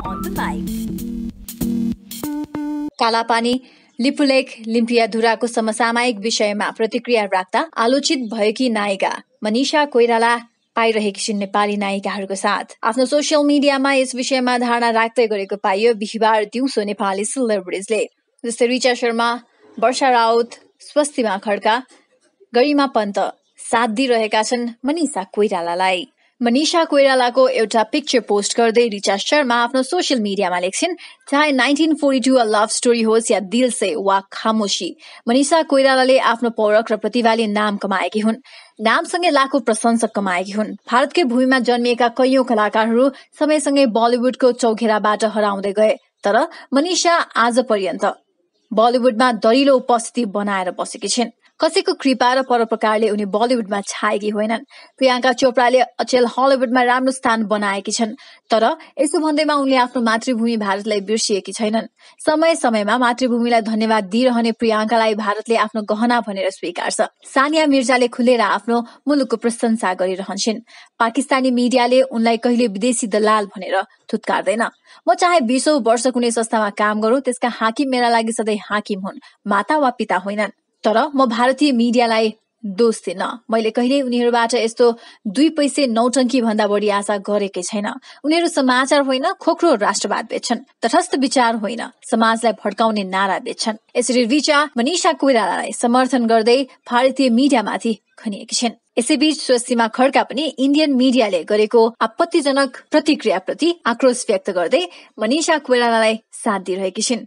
on the mic. Kalapani Lipulekh लिम्पियाधुराको समसामयिक विषयमा प्रतिक्रिया राख्दा आलोचित भएकी नायिका मनिषा कोइराला पाइरहेकी छिन् नेपाली नायिकाहरूको साथ। आफ्नो सोसियल मिडियामा यस विषयमा धारणा राख्दै गरेको पाइयो बिहिबार दिउँसो नेपाली सेलिब्रिटिजले जस्तै रिचा शर्मा वर्षा राउत स्वस्तिमा खड्का गरिमा पन्त साथ दिइरहेका छन् मनिषा कोइरालालाई। मनिषा कोइरालाको एउटा पिक्चर पोस्ट गर्दै रिचा शर्मा आफ्नो सोसियल मिडियामा लेख्छिन् चाहे nineteen forty two love story होस् या दिल से वा खामोशी मनिषा कोइरालाले आफ्नो पौरख र प्रतिभाले नाम कमाएकी हुन्। नामसँगै लाखौं प्रशंसक कमाएकी हुन्। भारतकै भूमिमा जन्मिएका कैयौं कलाकारहरू समयसँगै बलिउडको चौघेराबाट हराउँदै गए तर मनिषा आज पर्यन्त बलिउडमा दरिलो उपस्थिति बनाएर बसेकी छिन्। कसैको कृपा र परोपकारले उनी बलिउडमा छाएकी होइनन्। प्रियङ्का चोपडाले अचेल हलिउडमा राम्रो स्थान बनाएकी छन् तर यसो भन्दैमा उनले आफ्नो मातृभूमि भारतलाई बिर्सिएकी छैनन्। समय समयमा मातृभूमिलाई धन्यवाद दिइरहने प्रियङ्कालाई भारतले आफ्नो गहना भनेर स्वीकार्छ। सानिया मिर्जाले खुलेर आफ्नो मुलुकको प्रशंसा गरिरहन्छन्। पाकिस्तानी मिडियाले उनलाई कहिले विदेशी दलाल भनेर थुत्कार्दैन। म चाहे बिसौँ वर्ष कुनै संस्थामा काम गरौँ त्यसका हाकिम मेरा लागि सधैँ हाकिम हुन्। माता वा पिता होइनन्। तर म भारतीय मिडियालाई दोष दिन। मैले कहिल्यै उनीहरूबाट यस्तो दुई पैसे नौटङ्की भन्दा बढी आशा गरेकै छैन। उनीहरू समाचार होइन खोक्रो राष्ट्रवाद बेच्छन् तटस्थ विचार होइन समाजलाई भड्काउने नारा बेच्छन्। यसरी रिचा मनिषा कोइरालालाई समर्थन गर्दै भारतीय मिडियामाथि खनिएकी छिन्। यसैबीच स्वस्तिमा खड्का पनि इन्डियन मिडियाले गरेको आपत्तिजनक प्रतिक्रियाप्रति आक्रोश व्यक्त गर्दै मनिषा कोइरालालाई साथ दिइरहेकी छिन्।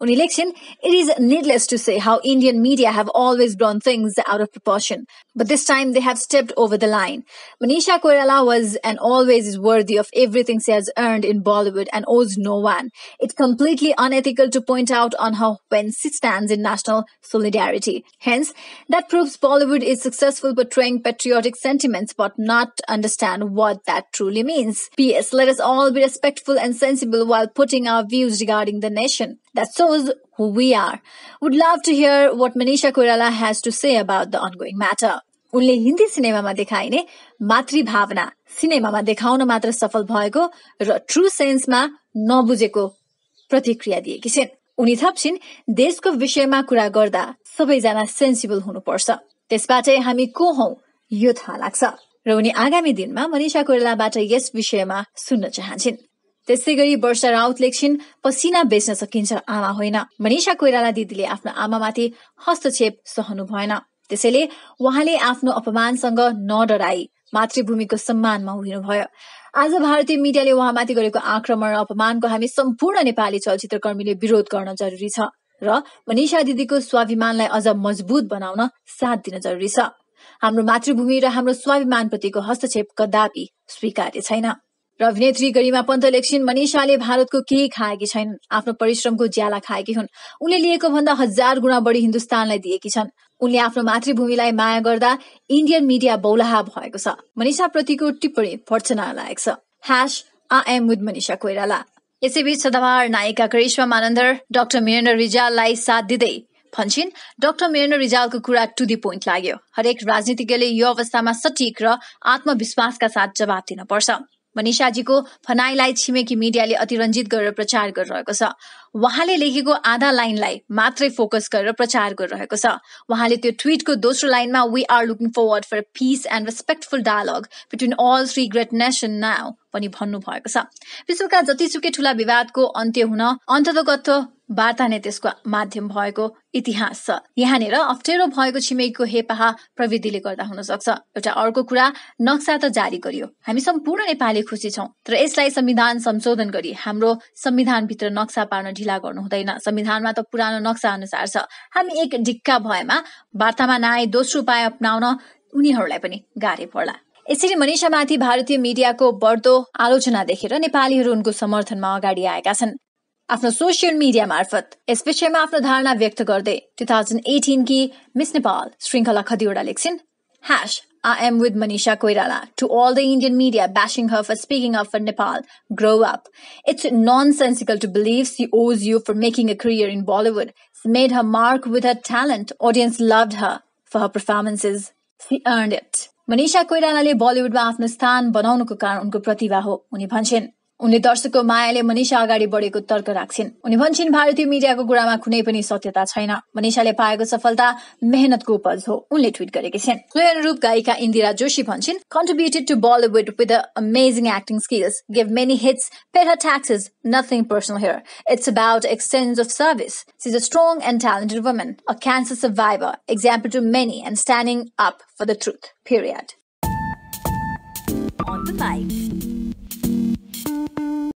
Uni election, it is needless to say how Indian media have always blown things out of proportion. But this time they have stepped over the line. Manisha Koirala was and always is worthy of everything she has earned in Bollywood and owes no one. It's completely unethical to point out on her when she stands in national solidarity. Hence, that proves Bollywood is successful portraying patriotic sentiments but not understand what that truly means. P.S. Let us all be respectful and sensible while putting our views regarding the nation. That shows who we are. Would love to hear what Manisha Koirala has to say about the ongoing matter. उनले हिन्दी सिनेमामा देखाइने मातृभावना सिनेमामा देखाउन मात्र सफल भएको र true सेन्समा नबुझेको प्रतिक्रिया दिएकी छिन् उनी थप्छिन् देशको विषयमा कुरा गर्दा सबैजना सेन्सिबल हुनुपर्छ त्यसबाटै हामी को हौ यो थाहा लाग्छ र उनी आगामी दिनमा मनिषा कोइरालाबाट यस विषयमा सुन्न चाहन्छन् त्यसै गरी वर्षा राउत लेख्छिन् पसिना बेच्न सकिन्छ आमा होइन। मनिषा कोइराला दिदीले आफ्नो आमामाथि हस्तक्षेप सहनु भएन। त्यसैले उहाँले आफ्नो अपमानसँग नडराई मातृभूमिको सम्मानमा उभिनुभयो। आज भारतीय मिडियाले उहाँमाथि गरेको आक्रमण र अपमानको हामी सम्पूर्ण नेपाली चलचित्र कर्मीले विरोध गर्न जरुरी छ र मनिषा दिदीको स्वाभिमानलाई अझ मजबुत बनाउन साथ दिन जरुरी छ। हाम्रो मातृभूमि र हाम्रो स्वाभिमानप्रतिको हस्तक्षेप कदापि स्वीकार्य छैन। र अभिनेत्री गरिमा पन्त लेख्छिन् मनिषाले भारतको केही खाएकी छैनन् आफ्नो परिश्रमको ज्याला खाएकी हुन्। उनले लिएको भन्दा हजार गुणा बढी हिन्दुस्तानलाई दिएकी छन्। उनले आफ्नो मातृभूमिलाई माया गर्दा इन्डियन मिडिया बौलाहा भएको छ। मनिषा प्रतिको टिप्पणी फर्चना लायक छ। Hash I am with Manisha Koirala. यसैबीच सदाबार नायिका करिश्मा मानन्दर डाक्टर मिरेन्द्र रिजाललाई साथ दिँदै भन्छन् डाक्टर मिरेन्द्र रिजालको कुरा टु दि पोइन्ट लाग्यो। हरेक राजनीतिज्ञले यो अवस्थामा सटिक र आत्मविश्वासका साथ जवाब दिन पर्छ मनिषाजीको भनाइलाई छिमेकी मिडियाले अतिरञ्जित गरेर प्रचार गरिरहेको छ। उहाँले लेखेको आधा लाइनलाई मात्रै फोकस गरेर प्रचार गरिरहेको छ। उहाँले त्यो ट्विटको दोस्रो लाइनमा we are looking forward for peace and respectful dialogue between all three great nation now पनि भन्नुभएको छ। विश्वका जतिसुकै ठुला विवादको अन्त्य हुन अन्ततगत वार्ता नै त्यसको माध्यम भएको इतिहास छ। यहाँनिर अप्ठ्यारो भएको छिमेकीको हेपाहा प्रविधिले गर्दा हुन सक्छ एउटा अर्को कुरा नक्सा त जारी गरियो। हामी सम्पूर्ण नेपाली खुसी छौँ। तर यसलाई संविधान संशोधन गरी हाम्रो संविधानभित्र नक्सा पार्न ढिला गर्नु हुँदैन। संविधानमा त पुरानो नक्सा अनुसार छ। हामी एक ढिक्का भएमा वार्तामा नआए दोस्रो उपाय अप्नाउन उनीहरूलाई पनि गाह्रै पर्ला। यसरी मनिषामाथि भारतीय मिडियाको बढ्दो आलोचना देखेर नेपालीहरू उनको समर्थनमा अगाडि आएका छन्। आफ्नो सोसियल मिडिया मार्फत यस विषयमा आफ्नो धारणा व्यक्त गर्दै टु थाउजन्ड एटिन कि मिस नेपाल श्रृङ्खला खतिवटा लेख्छिन्। Hash I am with Manisha Koirala. To all the Indian media bashing her for speaking up for Nepal, grow up. It's nonsensical to believe she owes you for making a career in Bollywood. She made her mark with her talent. Audience loved her for her performances. She earned it. Manisha कोइरालाले बलिउडमा आफ्नो स्थान बनाउनुको कारण उनको प्रतिभा हो उनी भन्छन् उनले दर्शकको मायाले मनिषा अगाडि बढेको तर्क राख्छिन् उनी भन्छन् भारतीय मिडियाको कुरामा कुनै पनि सत्यता छैन मनिषाले पाएको सफलता मेहनतको उपज हो उनले ट्विट गरेकी छिन् स्वयं अनुरूप गायिका इन्दिरा जोशी भन्छन् amazing acting skills, give many hits, paid her taxes, nothing personal here. It's about extents of service. She's a strong and talented woman, a cancer survivor, example to many and standing up for the truth. Period. On the mic.